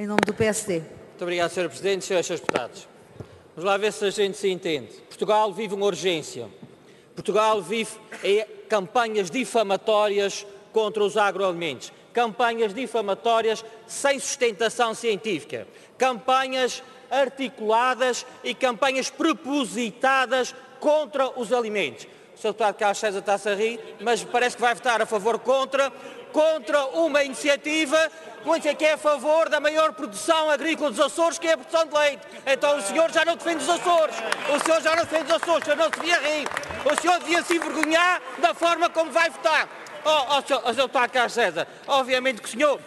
Em nome do PSD. Muito obrigado, Sr. Presidente, Srs. Deputados. Vamos lá ver se a gente se entende. Portugal vive uma urgência. Portugal vive campanhas difamatórias contra os agroalimentos. Campanhas difamatórias sem sustentação científica. Campanhas articuladas e campanhas propositadas contra os alimentos. O Sr. Deputado Carlos César está-se a rir, mas parece que vai votar a favor contra, contra uma iniciativa que é a favor da maior produção agrícola dos Açores, que é a produção de leite. Então o senhor já não defende os Açores. O senhor já não defende os Açores, o senhor não se devia rir. O senhor devia se envergonhar da forma como vai votar. Oh, oh, senhor, oh, Deputado Carlos César, obviamente que o senhor,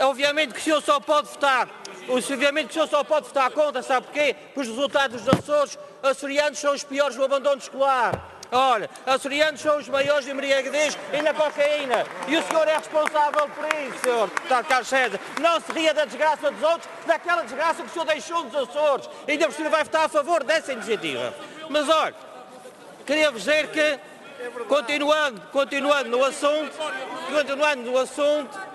obviamente que o senhor só pode votar Obviamente que o senhor só pode votar contra, sabe porquê? Porque os resultados dos Açores açorianos são os piores no abandono escolar. Olha, açorianos são os maiores de embriaguez e na cocaína. E o senhor é responsável por isso, senhor deputado Carlos César. Não se ria da desgraça dos outros, daquela desgraça que o senhor deixou nos Açores. E ainda por cima vai votar a favor dessa iniciativa. Mas olha, queria dizer que, continuando, continuando no assunto, continuando no assunto,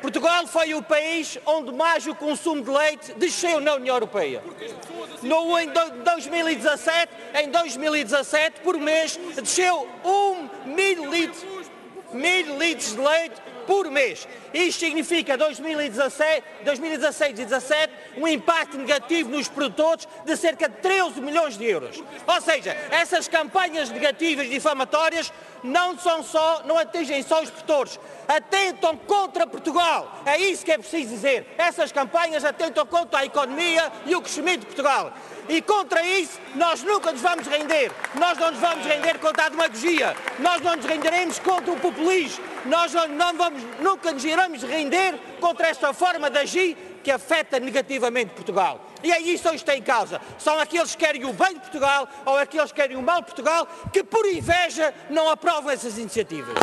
Portugal foi o país onde mais o consumo de leite desceu na União Europeia. No, em 2017, em 2017, por mês, desceu 1 mil litros, de leite por mês. Isto significa 2017, 2016 e 2017 um impacto negativo nos produtores de cerca de 13 milhões de euros. Ou seja, essas campanhas negativas difamatórias não são só, não atingem só os produtores, atentam contra Portugal. É isso que é preciso dizer. Essas campanhas atentam contra a economia e o crescimento de Portugal. E contra isso, nós nunca nos vamos render. Nós não nos vamos render contra a demagogia. Nós não nos renderemos contra o populismo. Nós não, vamos, nunca nos iremos render contra esta forma de agir que afeta negativamente Portugal. E é isso que está em causa. São aqueles que querem o bem de Portugal ou aqueles que querem o mal de Portugal que, por inveja, não aprovam essas iniciativas.